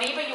วันนี้ไปอยู่